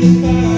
you.